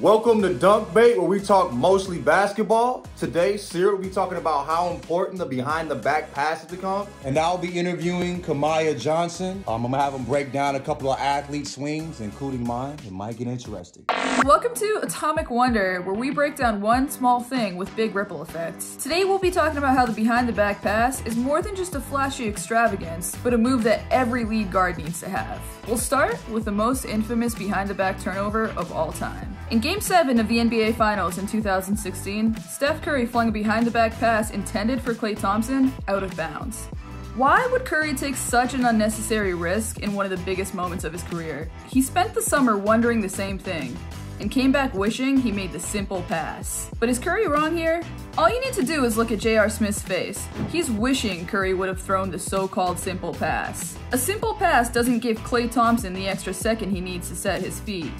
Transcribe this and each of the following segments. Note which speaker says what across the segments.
Speaker 1: Welcome to Dunk Bait, where we talk mostly basketball. Today, Seerat will be talking about how important the behind the back pass has become.
Speaker 2: And I'll be interviewing Kamaiu Johnson. Um, I'm gonna have him break down a couple of athlete swings, including mine. It might get interesting.
Speaker 3: Welcome to Atomic Wonder, where we break down one small thing with big ripple effects. Today, we'll be talking about how the behind the back pass is more than just a flashy extravagance, but a move that every lead guard needs to have. We'll start with the most infamous behind the back turnover of all time. In Game 7 of the NBA Finals in 2016, Steph Curry flung a behind the back pass intended for Klay Thompson out of bounds. Why would Curry take such an unnecessary risk in one of the biggest moments of his career? He spent the summer wondering the same thing, and came back wishing he made the simple pass. But is Curry wrong here? All you need to do is look at J.R. Smith's face. He's wishing Curry would have thrown the so-called simple pass. A simple pass doesn't give Klay Thompson the extra second he needs to set his feet.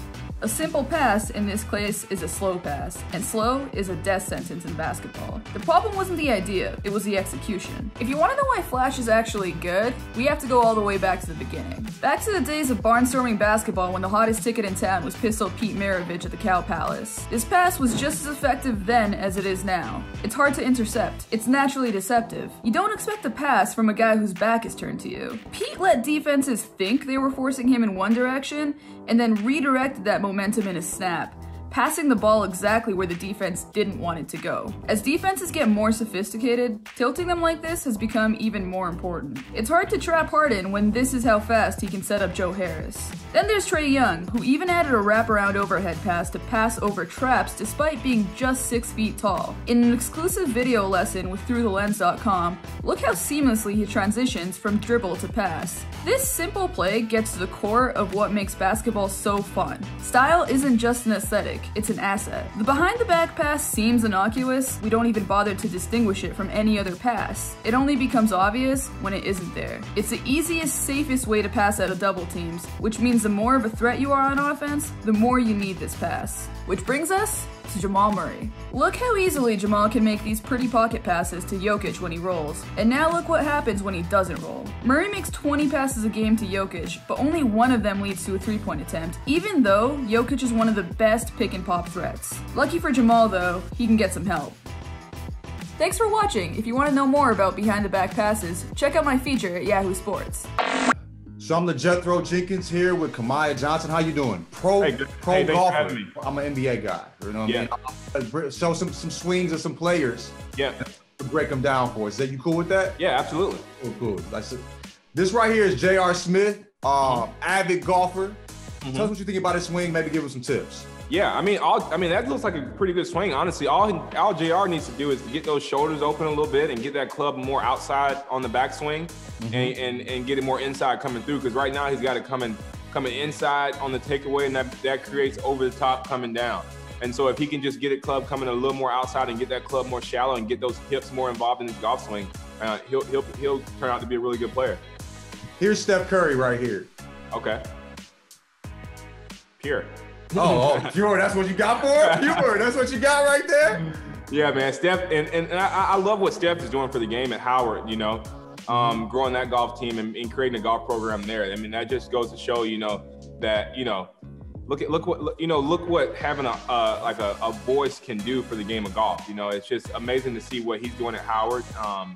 Speaker 3: A simple pass in this case is a slow pass, and slow is a death sentence in basketball. The problem wasn't the idea, it was the execution. If you want to know why Flash is actually good, we have to go all the way back to the beginning. Back to the days of barnstorming basketball when the hottest ticket in town was Pistol Pete Maravich at the Cow Palace. This pass was just as effective then as it is now. It's hard to intercept. It's naturally deceptive. You don't expect a pass from a guy whose back is turned to you. Pete let defenses think they were forcing him in one direction, and then redirected that momentum in a snap passing the ball exactly where the defense didn't want it to go. As defenses get more sophisticated, tilting them like this has become even more important. It's hard to trap Harden when this is how fast he can set up Joe Harris. Then there's Trae Young, who even added a wraparound overhead pass to pass over traps despite being just 6 feet tall. In an exclusive video lesson with ThroughTheLens.com, look how seamlessly he transitions from dribble to pass. This simple play gets to the core of what makes basketball so fun. Style isn't just an aesthetic, it's an asset. The behind the back pass seems innocuous, we don't even bother to distinguish it from any other pass. It only becomes obvious when it isn't there. It's the easiest, safest way to pass out of double teams, which means the more of a threat you are on offense, the more you need this pass. Which brings us to Jamal Murray. Look how easily Jamal can make these pretty pocket passes to Jokic when he rolls. And now look what happens when he doesn't roll. Murray makes 20 passes a game to Jokic, but only one of them leads to a three-point attempt, even though Jokic is one of the best pick and pop threats. Lucky for Jamal though, he can get some help. Thanks for watching. If you want to know more about behind the back passes, check out my feature at Yahoo Sports.
Speaker 1: So I'm LaJethro Jenkins here with Kamaiu Johnson. How you doing? Pro
Speaker 4: Hey,
Speaker 1: pro
Speaker 4: Hey,
Speaker 1: golfer. I'm an NBA guy. You know what
Speaker 4: Yeah.
Speaker 1: I mean? Uh, Show some some swings of some players
Speaker 4: Yeah,
Speaker 1: break them down for us. Is that you cool with that?
Speaker 4: yeah, absolutely.
Speaker 1: Cool, cool. Like, so- this right here is J.R. Smith,
Speaker 4: Mm-hmm.
Speaker 1: um, avid golfer. Tell us what you think about his swing. Maybe give him some tips.
Speaker 4: Yeah, I mean, all I mean that looks like a pretty good swing. Honestly, all all Jr. needs to do is get those shoulders open a little bit and get that club more outside on the backswing, and, and and get it more inside coming through. Because right now he's got it coming coming inside on the takeaway, and that that creates over the top coming down. And so if he can just get it club coming a little more outside and get that club more shallow and get those hips more involved in his golf swing, uh, he'll he'll he'll turn out to be a really good player.
Speaker 1: Here's Steph Curry right here.
Speaker 4: Okay. Pure.
Speaker 1: Oh, oh, pure. That's what you got for it? Pure. That's what you got right there.
Speaker 4: Yeah, man, Steph, and, and, and I, I love what Steph is doing for the game at Howard, you know, um, growing that golf team and, and creating a golf program there. I mean, that just goes to show, you know, that, you know, look at, look what, look- you know, look what having a, uh, like a, a voice can do for the game of golf. You know, it's just amazing to see what he's doing at Howard. Um,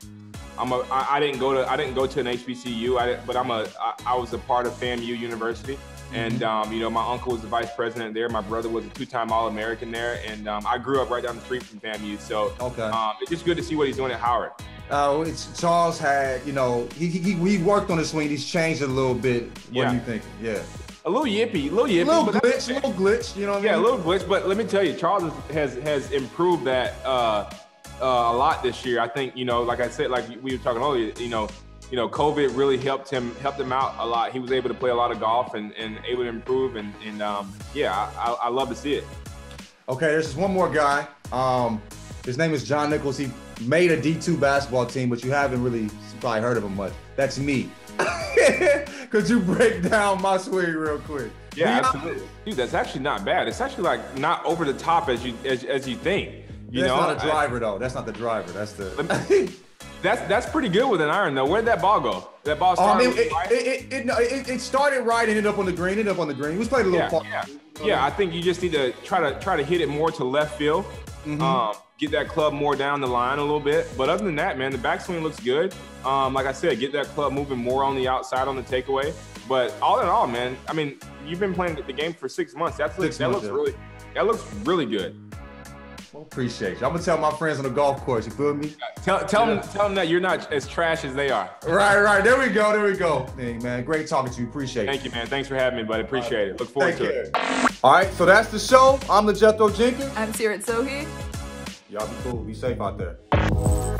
Speaker 4: I'm a, I, I didn't go to, I didn't go to an HBCU, I, but I'm a, I, I was a part of FAMU University. And um, you know, my uncle was the vice president there. My brother was a two-time All-American there, and um, I grew up right down the street from FAMU. So
Speaker 1: Okay.
Speaker 4: um, it's just good to see what he's doing at Howard.
Speaker 1: Uh, it's Charles had, you know, he, he he worked on his swing. He's changed it a little bit. What
Speaker 4: Yeah.
Speaker 1: do you think? Yeah.
Speaker 4: A little yippy, a little yippy,
Speaker 1: A little
Speaker 4: but
Speaker 1: glitch, a little glitch. You know what I
Speaker 4: yeah, a little glitch. But let me tell you, Charles has has improved that uh, uh, a lot this year. I think you know, like I said, like we were talking earlier, you know, you know, COVID really helped him helped him out a lot. He was able to play a lot of golf and, and able to improve. And and um, yeah, I, I, I love to see it.
Speaker 1: Okay, there's just one more guy. Um, his name is John Nichols. He made a D2 basketball team, but you haven't really probably heard of him much. That's me. Could you break down my swing real quick?
Speaker 4: Yeah, absolutely. Dude, that's actually not bad. It's actually like not over the top as you as, as you think. You
Speaker 1: That's
Speaker 4: know,
Speaker 1: not a driver though. That's not the driver. That's the.
Speaker 4: That's that's pretty good with an iron though. Where'd that ball go? That ball
Speaker 1: Um,
Speaker 4: started
Speaker 1: it, it,
Speaker 4: right?
Speaker 1: it, it, it, it started right, and ended up on the green, ended up on the green. We played a little
Speaker 4: Yeah,
Speaker 1: part.
Speaker 4: yeah. yeah, I think you just need to try to try to hit it more to left field.
Speaker 1: Mm-hmm.
Speaker 4: Um, get that club more down the line a little bit. But other than that, man, the backswing looks good. Um, like I said, get that club moving more on the outside on the takeaway. But all in all, man, I mean, you've been playing the game for six months. That's
Speaker 1: Six
Speaker 4: that
Speaker 1: months,
Speaker 4: looks
Speaker 1: yeah.
Speaker 4: really that looks really good.
Speaker 1: Well, appreciate you. I'm gonna tell my friends on the golf course. You feel me?
Speaker 4: Tell tell them tell them that you're not as trash as they are.
Speaker 1: Right, right. There we go. There we go. Hey, man, great talking to you. Appreciate it.
Speaker 4: Thank you, man. Thanks for having me, buddy. Appreciate it. Look forward
Speaker 1: Take
Speaker 4: to it.
Speaker 1: All right, so that's the show. I'm LaJethro Jenkins.
Speaker 3: I'm Seerat Sohi.
Speaker 1: Y'all be cool. Be safe out there.